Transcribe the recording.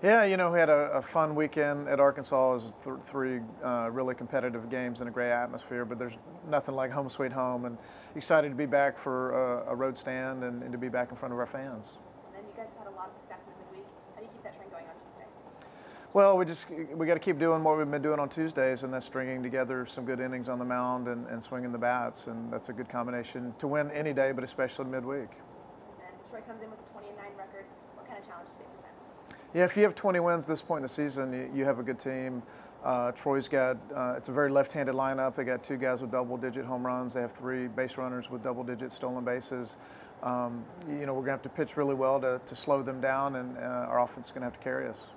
Yeah, you know, we had a, a fun weekend at Arkansas. It was th- three uh, really competitive games in a great atmosphere, but there's nothing like home sweet home. And excited to be back for a, a road stand and, and, to be back in front of our fans. And you guys have had a lot of success in the midweek. How do you keep that trend going on Tuesday? Well, we just we got to keep doing what we've been doing on Tuesdays, and that's stringing together some good innings on the mound and, and swinging the bats, and that's a good combination to win any day, but especially midweek. And then Troy comes in with a 20 and 9 record. What kind of challenge do they present? Yeah, if you have 20 wins this point in the season, you, you have a good team. Uh, Troy's got uh, it's a very left-handed lineup. They got two guys with double-digit home runs. They have three base runners with double-digit stolen bases. Um, you know, we're gonna have to pitch really well to, to slow them down, and uh, our offense is gonna have to carry us.